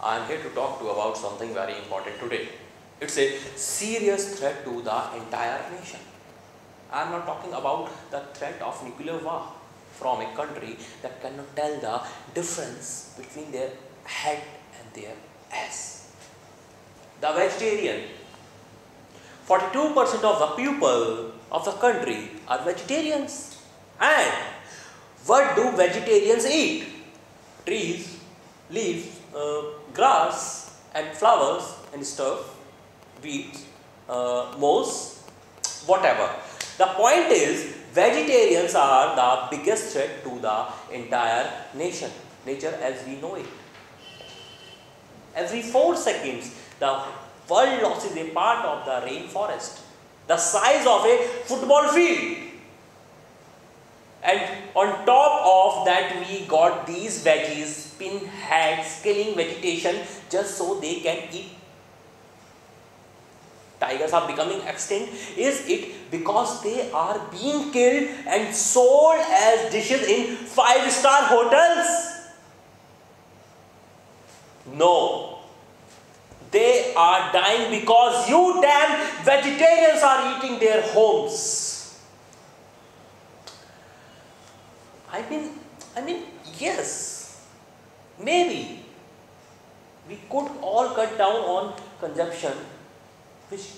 I am here to talk to you about something very important today. It's a serious threat to the entire nation. I am not talking about the threat of nuclear war from a country that cannot tell the difference between their head and their ass. The vegetarian. 42% of the people of the country are vegetarians. And what do vegetarians eat? Trees, leaves, uh, grass and flowers and stuff, weeds, uh, moss, whatever. The point is vegetarians are the biggest threat to the entire nation, nature as we know it. Every 4 seconds the world loses a part of the rainforest, the size of a football field. And on top of that we got these veggies, pinheads, killing vegetation just so they can eat tigers are becoming extinct? Is it because they are being killed and sold as dishes in five star hotels? No. They are dying because you damn vegetarians are eating their homes. I mean, I mean, yes, maybe we could all cut down on consumption which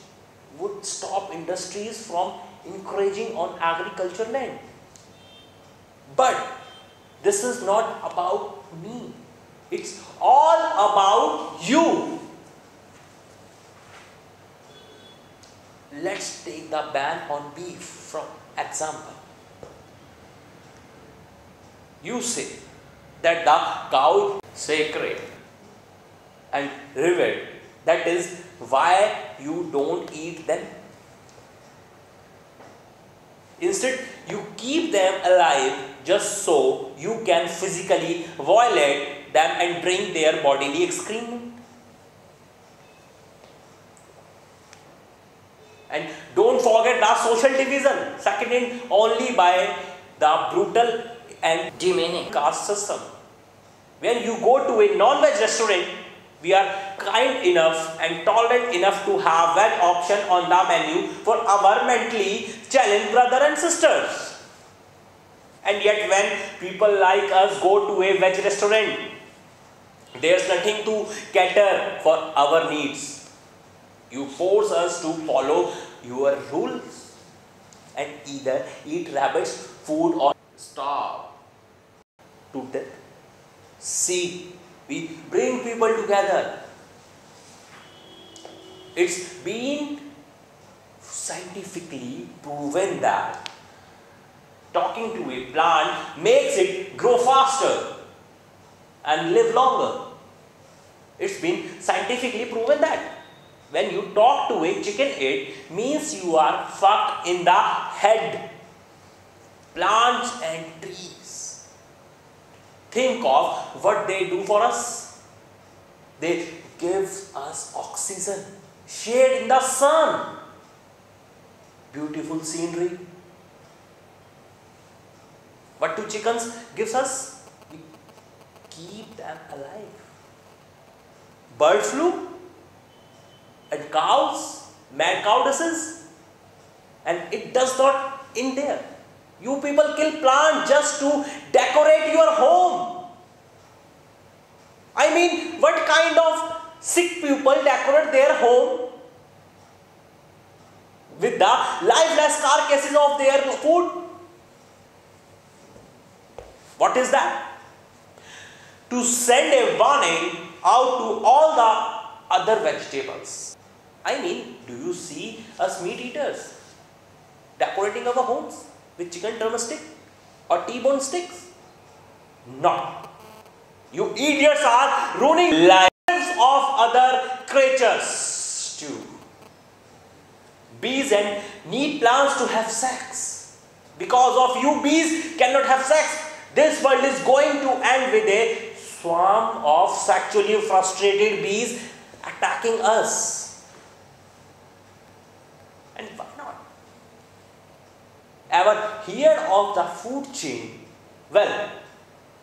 would stop industries from encouraging on agriculture land. But this is not about me. It's all about you. Let's take the ban on beef from example. You say that the cow sacred and revered. That is why you don't eat them. Instead, you keep them alive just so you can physically violate them and drink their bodily excrement. And don't forget the social division, seconded only by the brutal and demeaning caste system. When you go to a non-veg restaurant, we are kind enough and tolerant enough to have that option on the menu for our mentally challenged brother and sisters. And yet when people like us go to a veg restaurant, there's nothing to cater for our needs. You force us to follow your rules and either eat rabbit's food or starve to death. See, we bring people together. It's been scientifically proven that talking to a plant makes it grow faster and live longer. It's been scientifically proven that when you talk to a chicken it means you are fucked in the head. Plants and trees. Think of what they do for us. They give us oxygen, shade in the sun, beautiful scenery. What do chickens gives us? We keep them alive. Bird flu and cows, mad cow disease, and it does not in there. You people kill plants just to decorate your home. I mean, what kind of sick people decorate their home with the lifeless carcasses of their food? What is that? To send a warning out to all the other vegetables. I mean, do you see us meat eaters decorating our homes with chicken drumstick or T-bone sticks? Not. You idiots are ruining lives of other creatures too. Bees and need plants to have sex. Because of you bees cannot have sex. This world is going to end with a swarm of sexually frustrated bees attacking us. And why not? Ever heard of the food chain? Well,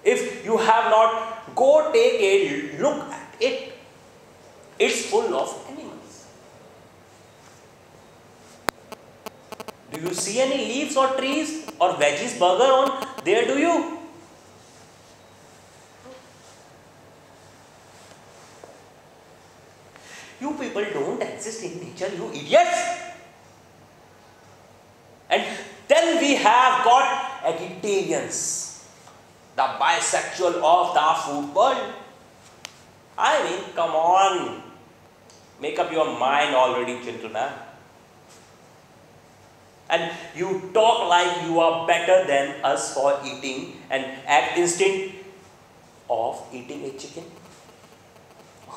if you have not, go take a look at it. it. It's full of animals. Do you see any leaves or trees or veggies burger on there? Do you? You people don't exist in nature, you idiots. And then we have got eggitarians, the bisexual of the food world. I mean, come on. Make up your mind already, gentlemen. And you talk like you are better than us for eating and act instinct of eating a chicken.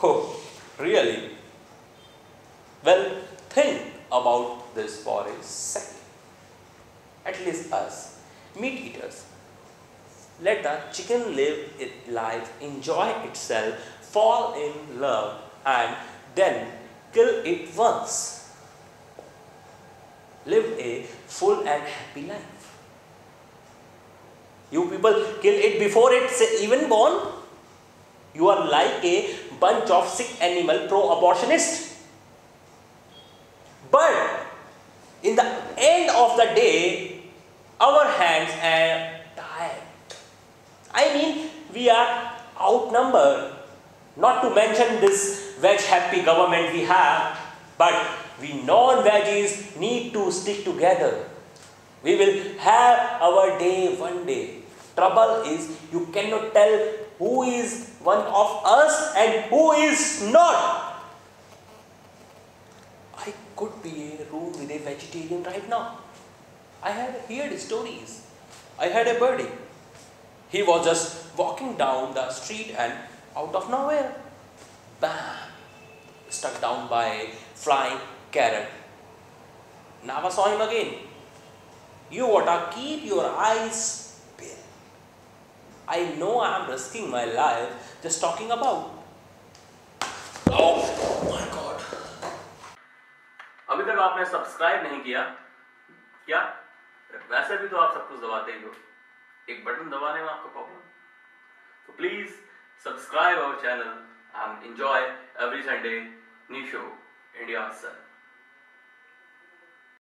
Oh, really? Well, think about this for a second. At least us, meat eaters. Let the chicken live its life, enjoy itself, fall in love, and then kill it once. Live a full and happy life. You people kill it before it's even born. You are like a bunch of sick animal pro-abortionists. But in the end of the day, our hands are tired. I mean, we are outnumbered. Not to mention this veg happy government we have, but we non-veggies need to stick together. We will have our day one day. Trouble is you cannot tell who is one of us and who is not I could be a room with a vegetarian right now. I have heard stories. I had a birdie. He was just walking down the street and out of nowhere, bam, stuck down by a flying carrot. Never saw him again. You gotta keep your eyes peeled. I know I am risking my life just talking about. Oh. अभी तक आपने subscribe नहीं किया क्या वैसे भी तो आप सब कुछ दबाते ही हो एक बटन दबाने में आपको problem so please subscribe our channel and enjoy every Sunday new show, India's Son.